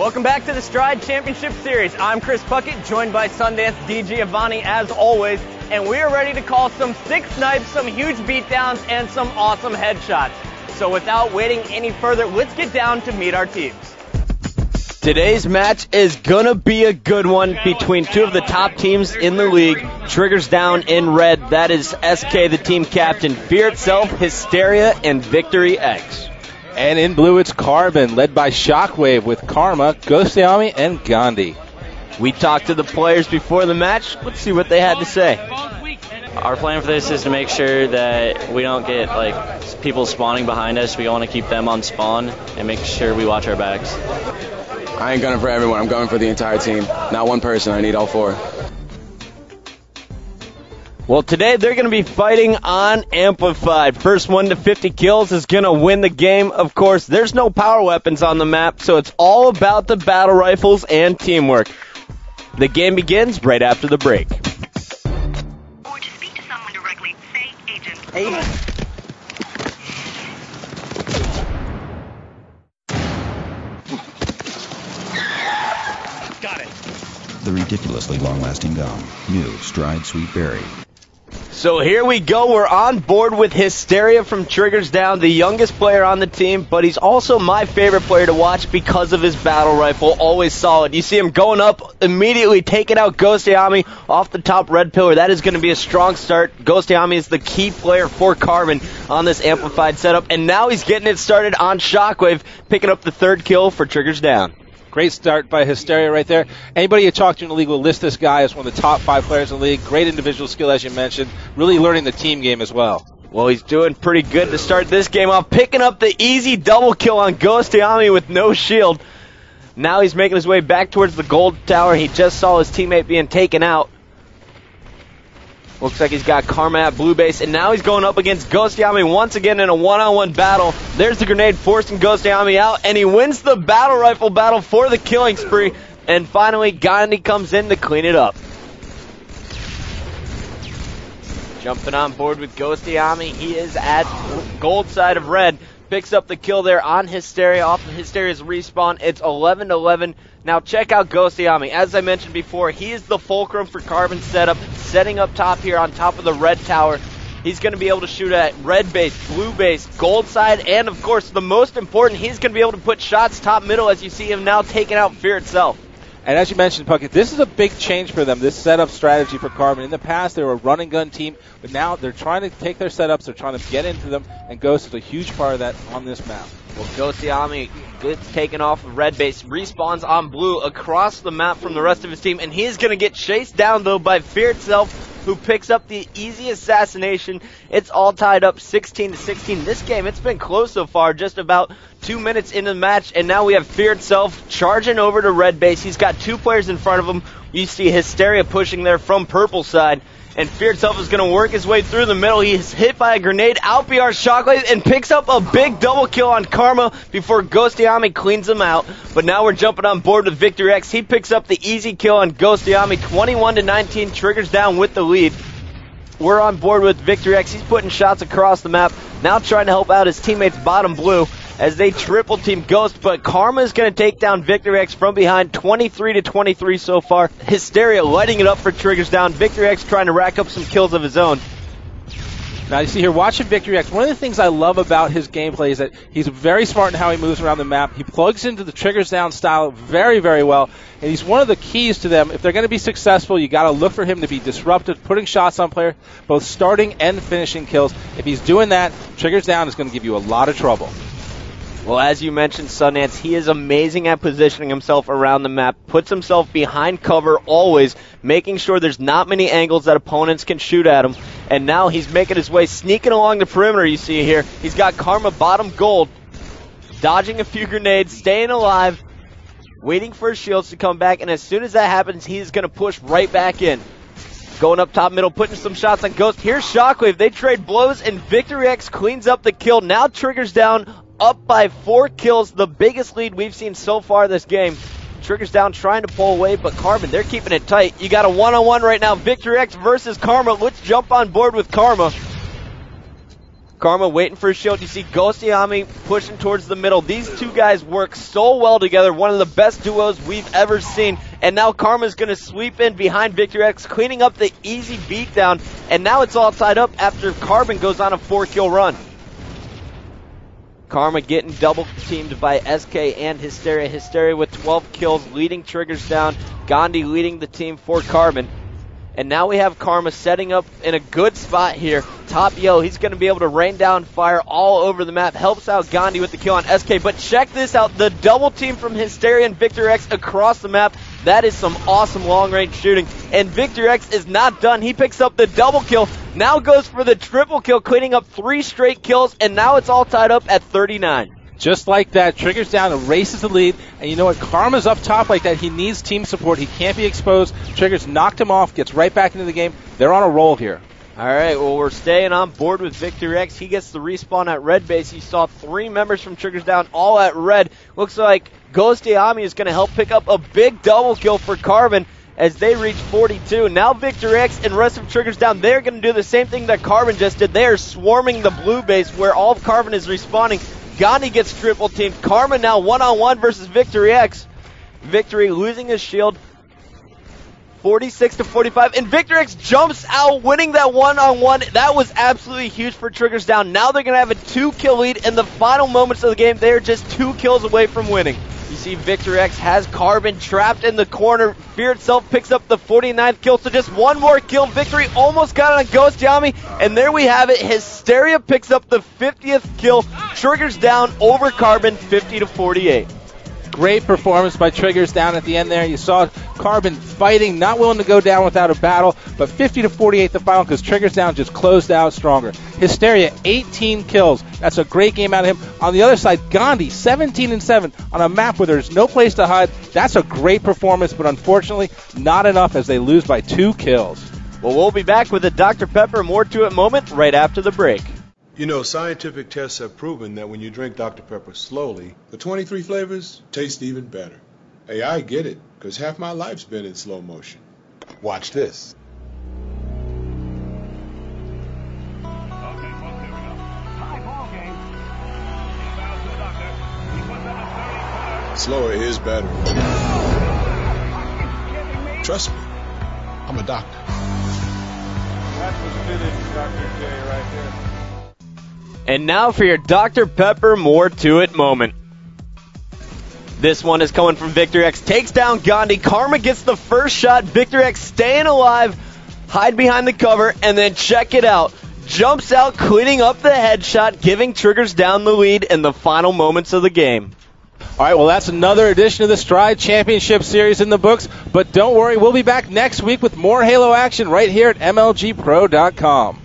Welcome back to the Stride Championship Series. I'm Chris Puckett, joined by Sundance DiGiovanni as always, and we are ready to call some sick snipes, some huge beatdowns, and some awesome headshots. So without waiting any further, let's get down to meet our teams. Today's match is gonna be a good one between two of the top teams in the league. Triggers down in red. That is SK, the team captain. Fear itself, Hysteria, and Victory X. And in blue, it's Carbon, led by Shockwave with Karma, Ghostyami, and Gandhi. We talked to the players before the match. Let's see what they had to say. Our plan for this is to make sure that we don't get like people spawning behind us. We want to keep them on spawn and make sure we watch our backs. I ain't gunning for everyone. I'm going for the entire team. Not one person. I need all four. Well, today they're going to be fighting on Amplified. First one to 50 kills is going to win the game. Of course, there's no power weapons on the map, so it's all about the battle rifles and teamwork. The game begins right after the break. Or to speak to someone directly, say agent. Got it. The ridiculously long-lasting gum. New Stride Sweet Berry. So here we go. We're on board with Hysteria from Triggers Down, the youngest player on the team, but he's also my favorite player to watch because of his battle rifle. Always solid. You see him going up, immediately taking out Ghostyami off the top red pillar. That is going to be a strong start. Ghostyami is the key player for Carbon on this amplified setup, and now he's getting it started on Shockwave, picking up the third kill for Triggers Down. Great start by Hysteria right there. Anybody you talk to in the league will list this guy as one of the top five players in the league. Great individual skill, as you mentioned. Really learning the team game as well. Well, he's doing pretty good to start this game off, picking up the easy double kill on Ghostyami with no shield. Now he's making his way back towards the gold tower. He just saw his teammate being taken out. Looks like he's got Karma at blue base, and now he's going up against Ghostyami once again in a one-on-one battle. There's the grenade forcing Ghostyami out, and he wins the battle rifle battle for the killing spree. And finally, Gandhi comes in to clean it up. Jumping on board with Ghostyami, he is at gold side of red. Picks up the kill there on Hysteria off of Hysteria's respawn. It's 11 11. Now check out Ghostyami. As I mentioned before, he is the fulcrum for Carbon setup, setting up top here on top of the red tower. He's going to be able to shoot at red base, blue base, gold side, and of course, the most important, he's going to be able to put shots top middle as you see him now taking out Fear itself. And as you mentioned, Puckett, this is a big change for them, this setup strategy for Carbon. In the past, they were a run and gun team, but now they're trying to take their setups, they're trying to get into them, and Ghost is a huge part of that on this map. Well, Ghostyami gets taken off of red base, respawns on blue across the map from the rest of his team, and he's going to get chased down, though, by Fear itself, who picks up the easy assassination. It's all tied up 16 to 16. This game, it's been close so far, just about two minutes into the match, and now we have Fear itself charging over to red base. He's got two players in front of him. You see Hysteria pushing there from purple side. And Fear itself is going to work his way through the middle. He's hit by a grenade, out BR Shockwave, and picks up a big double kill on Karma before Ghostyami cleans him out. But now we're jumping on board with Victor X. He picks up the easy kill on Ghostyami, 21 to 19, triggers down with the lead. We're on board with Victor X. He's putting shots across the map, now trying to help out his teammates bottom blue as they triple team Ghost, but Karma is going to take down Victor X from behind 23 to 23 so far. Hysteria lighting it up for Triggers down. Victor X trying to rack up some kills of his own. Now you see here, watching Victory X, one of the things I love about his gameplay is that he's very smart in how he moves around the map. He plugs into the triggers down style very, very well, and he's one of the keys to them. If they're going to be successful, you got to look for him to be disruptive, putting shots on player, both starting and finishing kills. If he's doing that, triggers down is going to give you a lot of trouble. Well, as you mentioned, Sundance, he is amazing at positioning himself around the map, puts himself behind cover always, making sure there's not many angles that opponents can shoot at him. And now he's making his way, sneaking along the perimeter, you see here. He's got Karma bottom gold, dodging a few grenades, staying alive, waiting for his shields to come back, and as soon as that happens, he's going to push right back in. Going up top middle, putting some shots on Ghost. Here's Shockwave. They trade blows, and Victory X cleans up the kill. Now triggers down up by four kills, the biggest lead we've seen so far this game. Triggers down trying to pull away, but Carbon, they're keeping it tight. You got a one-on-one right now, Victory X versus Karma. Let's jump on board with Karma. Karma waiting for a shield. You see Ghost Yami pushing towards the middle. These two guys work so well together. One of the best duos we've ever seen. And now Karma's going to sweep in behind Victor X, cleaning up the easy beatdown. And now it's all tied up after Carbon goes on a four kill run. Karma getting double teamed by SK and Hysteria. Hysteria with 12 kills, leading Triggers down. Gandhi leading the team for Carbon. And now we have Karma setting up in a good spot here. Top Yo, he's going to be able to rain down fire all over the map. Helps out Gandhi with the kill on SK. But check this out. The double team from Hysteria and Victor X across the map. That is some awesome long range shooting. And Victor X is not done. He picks up the double kill. Now goes for the triple kill, cleaning up three straight kills. And now it's all tied up at 39. Just like that, triggers down and races the lead. And you know what? Karma's up top like that. He needs team support. He can't be exposed. Triggers knocked him off, gets right back into the game. They're on a roll here. All right, well, we're staying on board with Victor X. He gets the respawn at red base. You saw three members from Triggers Down all at red. Looks like Ghost Yami is going to help pick up a big double kill for Carbon as they reach 42. Now Victor X and rest of Triggers Down, they're going to do the same thing that Carbon just did. They are swarming the blue base where all of Carbon is respawning. Gandhi gets triple teamed. Karma now one on one versus Victory X. Victory losing his shield. 46 to 45, and Victor X jumps out, winning that one on one. That was absolutely huge for Triggers Down. Now they're going to have a two kill lead in the final moments of the game. They're just two kills away from winning. You see, Victor X has Carbon trapped in the corner. Fear itself picks up the 49th kill, so just one more kill. Victory almost got on Ghost Yami, and there we have it. Hysteria picks up the 50th kill. Triggers down over Carbon, 50 to 48. Great performance by Triggers down at the end there. You saw Carbon fighting, not willing to go down without a battle, but 50 to 48 the final because Triggers down just closed out stronger. Hysteria 18 kills. That's a great game out of him. On the other side, Gandhi 17 and 7 on a map where there's no place to hide. That's a great performance, but unfortunately not enough as they lose by two kills. Well, we'll be back with a Dr. Pepper more to it moment right after the break. You know, scientific tests have proven that when you drink Dr. Pepper slowly, the 23 flavors taste even better. Hey, I get it, because half my life's been in slow motion. Watch this. Slower is better. Trust me, I'm a doctor. That's what's fitted, Dr. J, right here. And now for your Dr. Pepper more to it moment. This one is coming from Victor X. Takes down Gandhi. Karma gets the first shot. Victor X staying alive. Hide behind the cover. And then check it out. Jumps out, cleaning up the headshot, giving Triggers down the lead in the final moments of the game. All right, well, that's another edition of the Stride Championship Series in the books. But don't worry, we'll be back next week with more Halo action right here at MLGPro.com.